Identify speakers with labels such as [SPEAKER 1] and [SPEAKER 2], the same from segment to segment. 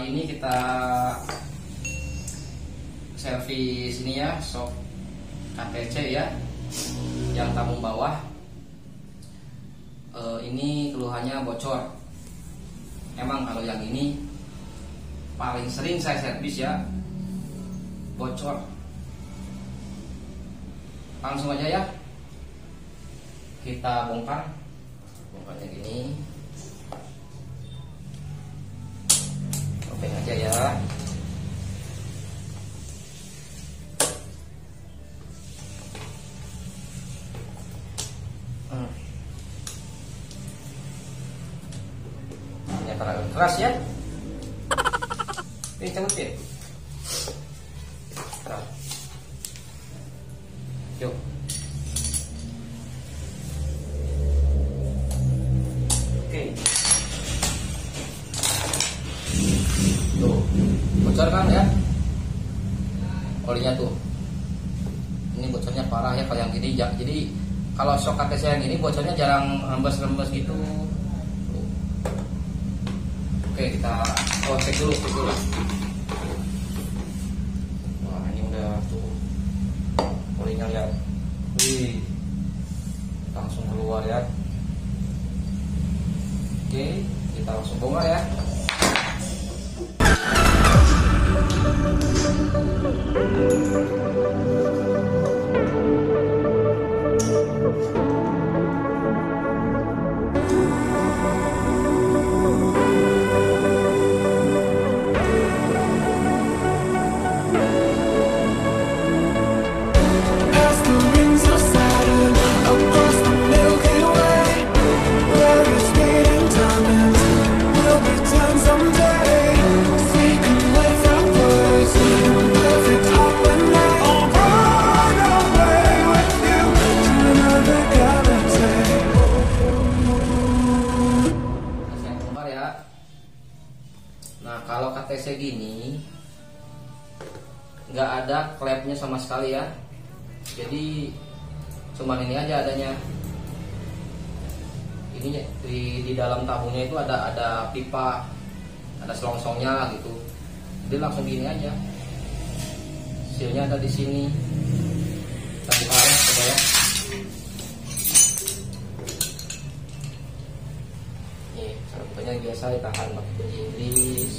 [SPEAKER 1] kali ini kita servis ini ya sok KTC ya yang tabung bawah. E, ini keluhannya bocor. Emang kalau yang ini paling sering saya servis ya bocor. Langsung aja ya kita bongkar. Bongkarnya gini. Topeng aja ya. Hmm. ternyata agak keras ya? Ini cabut ya? Yuk kalau shock KTC yang ini bocornya jarang rembes-rembes gitu. Oke kita oh cek dulu cek dulu. Wah ini udah tuh. Olinya lihat. Wih. Langsung keluar ya. Oke kita langsung bongkar ya.
[SPEAKER 2] Past
[SPEAKER 1] cuman ini aja adanya. Ini di, di dalam tabungnya itu ada ada pipa ada selongsongnya gitu. Jadi langsung gini aja. Silnya ada di sini. Ya coba ya. Bukanya biasa ditahan pakai kunci Inggris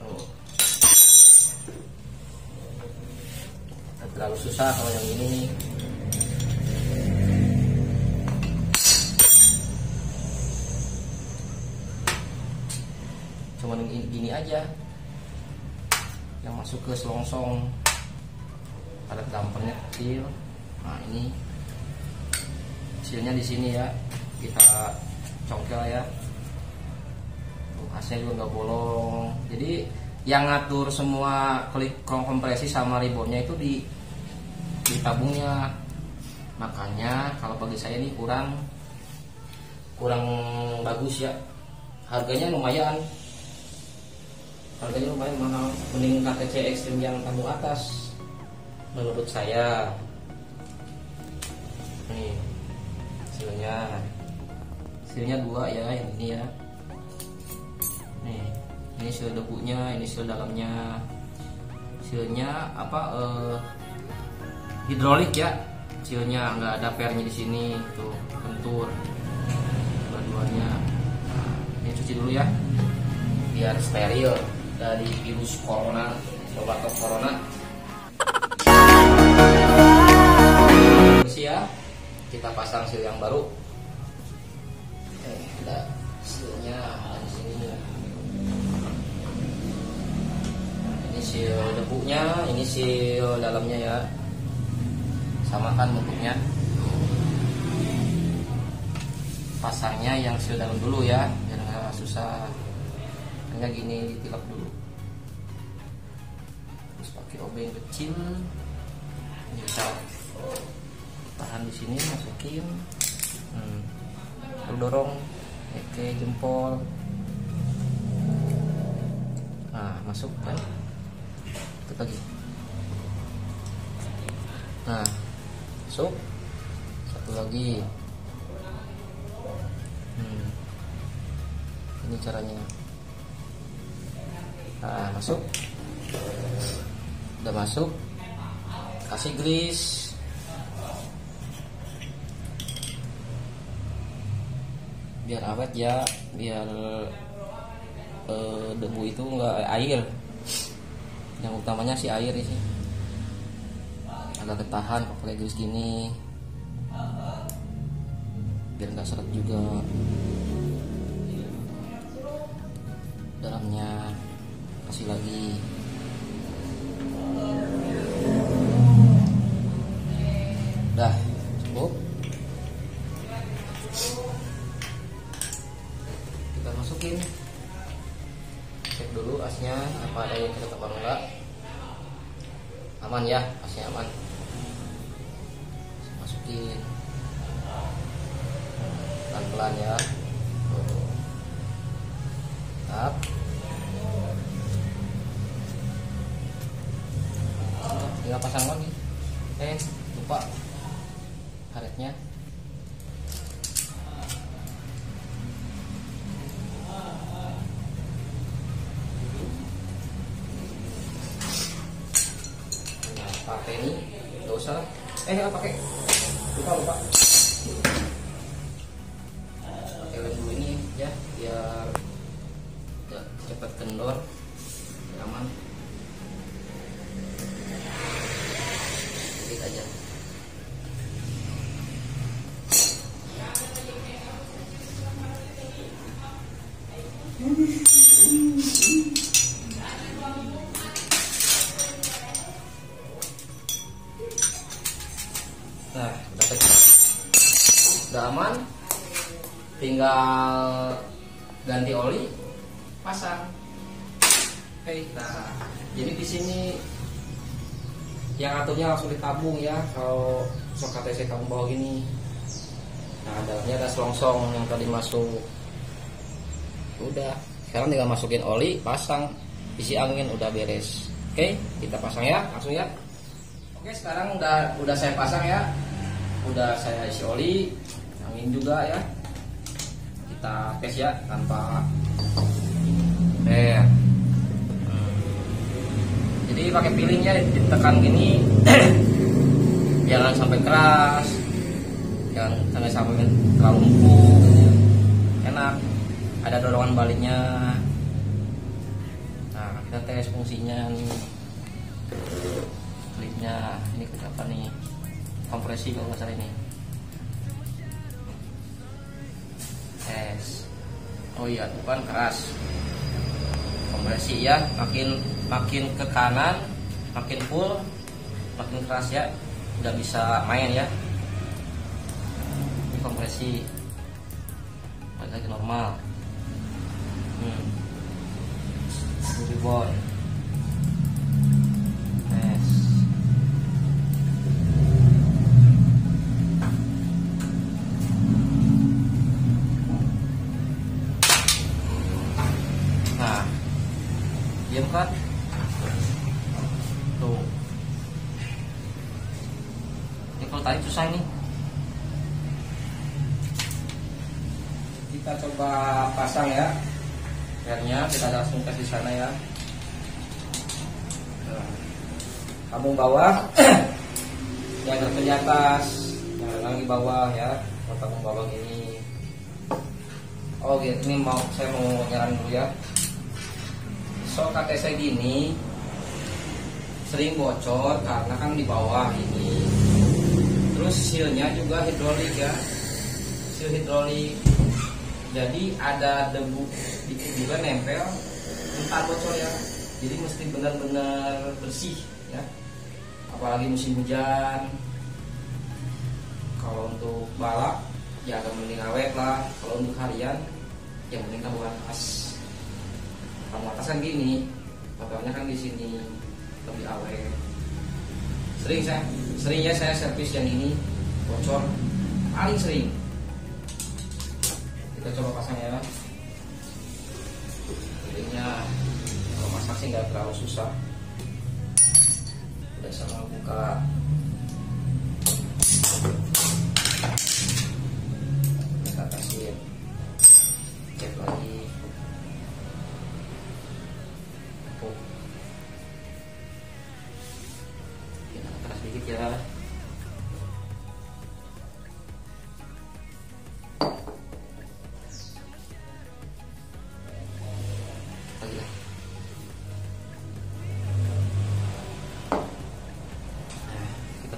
[SPEAKER 1] oh. Nggak terlalu susah kalau yang ini cuman ini, gini aja. Yang masuk ke selongsong. Ada dampernya kecil. Nah ini. Hasilnya di sini ya. Kita congkel ya. Hasilnya juga nggak bolong. Jadi yang ngatur semua klik kompresi sama ribonnya itu di di tabungnya. Makanya kalau bagi saya ini kurang kurang bagus ya. Harganya lumayan. Harganya lumayan mahal. Mending KTC Extreme yang tabung atas menurut saya. Nih hasilnya. Hasilnya dua ya yang ini ya. Nih ini seal debunya ini seal dalamnya. Sealnya apa eh, hidrolik ya sealnya nggak ada pernya di sini tuh kentur dua-duanya. Nah, ini cuci dulu ya biar steril dari virus corona atau corona. Ya kita pasang seal yang baru. Eh ada sealnya di sini ini seal debunya ini seal dalamnya ya samakan bentuknya. Pasangnya yang seal dalam dulu ya biar nggak susah. Hanya gini ditilap dulu. Terus pakai obeng kecil. Bisa tahan di sini masukin. Hmm. dorong oke jempol. Nah masuk kan? Lagi. Nah masuk. Satu lagi. Hmm. ini caranya. Nah masuk. Udah masuk. Kasih grease. Biar awet ya biar eh, debu itu enggak air. Yang utamanya si air sih agak ketahan kalau pakai grease gini. Biar nggak seret juga. Dalamnya kasih lagi. Dah cukup. Kita masukin. Cek dulu asnya apa ada yang tetap apa enggak. Aman ya asnya aman masukin pelan-pelan ya. Udah, tinggal pasang lagi. Eh lupa karetnya. Nah, pakai ini. Nggak usah. Eh nggak pakai lupa lupa pakai ganti oli, pasang. Oke, nah, jadi di sini yang aturnya langsung ditabung ya kalau sok KTC tabung bawah gini. Nah, dalamnya ada selongsong yang tadi masuk. Udah, sekarang tinggal masukin oli, pasang, isi angin udah beres. Oke, kita pasang ya, langsung ya. Oke sekarang udah udah saya pasang ya Udah saya isi oli Angin juga ya Kita tes ya tanpa Eh Hmm. Jadi pakai pilingnya ditekan gini. Jangan sampai keras. Jangan sampai sampai terlalu empuk. Enak. Ada dorongan baliknya. Nah kita tes fungsinya nih. Klipnya ini kenapa nih. Kompresi kalau nggak salah ini oh iya bukan keras. Kompresi ya makin makin ke kanan makin full makin keras ya. Udah bisa main ya. Ini kompresi balik lagi normal. Hmm. rebound Ini tadi susah ini. Kita coba pasang ya. Akhirnya kita langsung di sana ya. Nah, Tabung bawah, yang di atas, yang lagi bawah ya. Tabung bawah gini. Oh gitu, ini mau saya mau nyaran dulu ya so KTC gini sering bocor karena kan di bawah ini terus sealnya juga hidrolik ya. Seal hidrolik. Jadi ada debu dikit juga nempel entar bocor ya. Jadi mesti benar-benar bersih ya. Apalagi musim hujan. Kalau untuk balap ya agak mending awet lah. Kalau untuk harian yang penting tabungan atas tabung atas kan gini tabungannya kan di sini lebih awet. Sering saya seringnya saya servis yang ini bocor. Paling sering. Kita coba pasang ya. Jadinya kalau masak sih nggak terlalu susah. Udah sama buka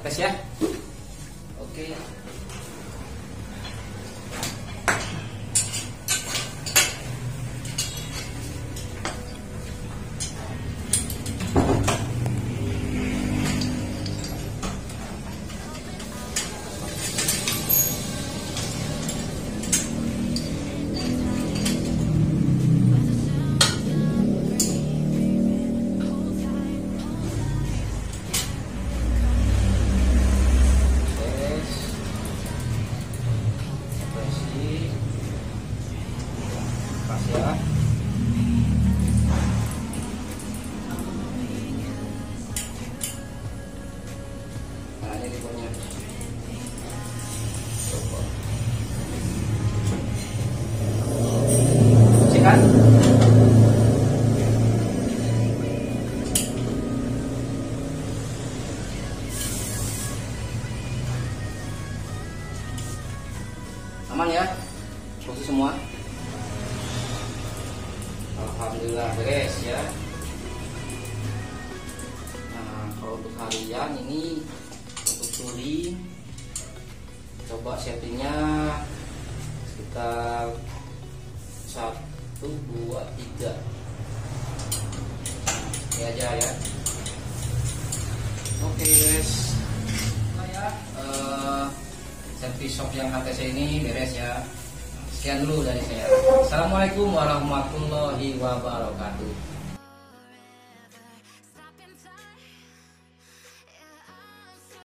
[SPEAKER 1] tes ya ya sikat aman ya? Posisi semua Alhamdulillah beres ya. Nah kalau untuk harian ini untuk suri coba settingnya sekitar satu dua tiga. Ini aja ya. Oke beres. Nah ya? Eh, servis shop yang HTC ini beres ya sekian dulu dari saya. Assalamualaikum warahmatullahi wabarakatuh